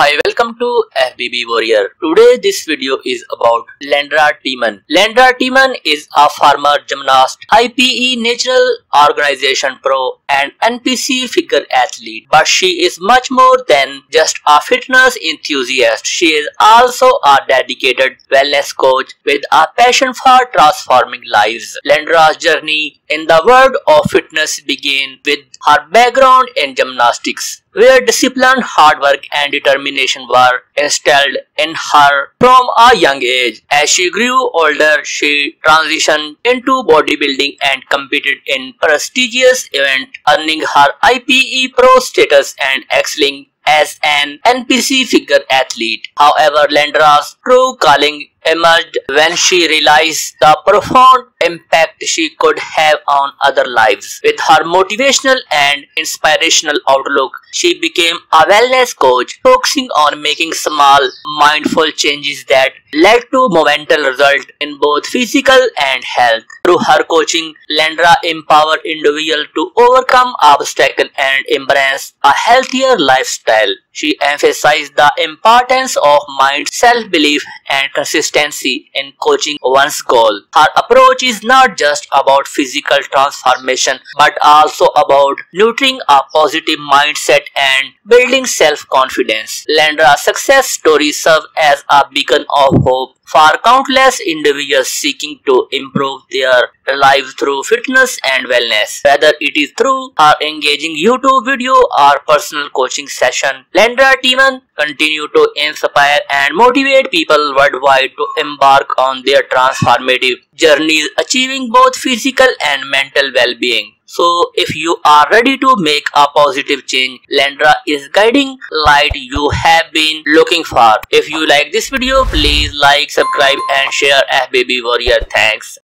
Hi, welcome to FBB Warrior. Today this video is about Landra Tieman. Landra Tieman is a former gymnast, IPE National Organization Pro and NPC figure athlete. But she is much more than just a fitness enthusiast. She is also a dedicated wellness coach with a passion for transforming lives. Landra's journey in the world of fitness began with her background in gymnastics where discipline, hard work and determination were instilled in her from a young age. As she grew older, she transitioned into bodybuilding and competed in prestigious events, earning her IPE Pro status and excelling as an NPC figure athlete. However, Landra's true calling emerged when she realized the profound impact she could have on other lives. With her motivational and inspirational outlook, she became a wellness coach focusing on making small, mindful changes that led to monumental results in both physical and health. Through her coaching, Landra empowered individuals to overcome obstacles and embrace a healthier lifestyle. She emphasized the importance of mind, self-belief and consistency in coaching one's goal. Her approach is not just about physical transformation but also about nurturing a positive mindset and building self-confidence. Landra's success stories serve as a beacon of hope for countless individuals seeking to improve their lives through fitness and wellness. Whether it is through our engaging YouTube video or personal coaching session, Landra Tieman continue to inspire and motivate people worldwide to embark on their transformative journeys achieving both physical and mental well-being. So if you are ready to make a positive change, Landra is guiding light you have been looking for. If you like this video, please like, subscribe and share FBB Warrior. Thanks.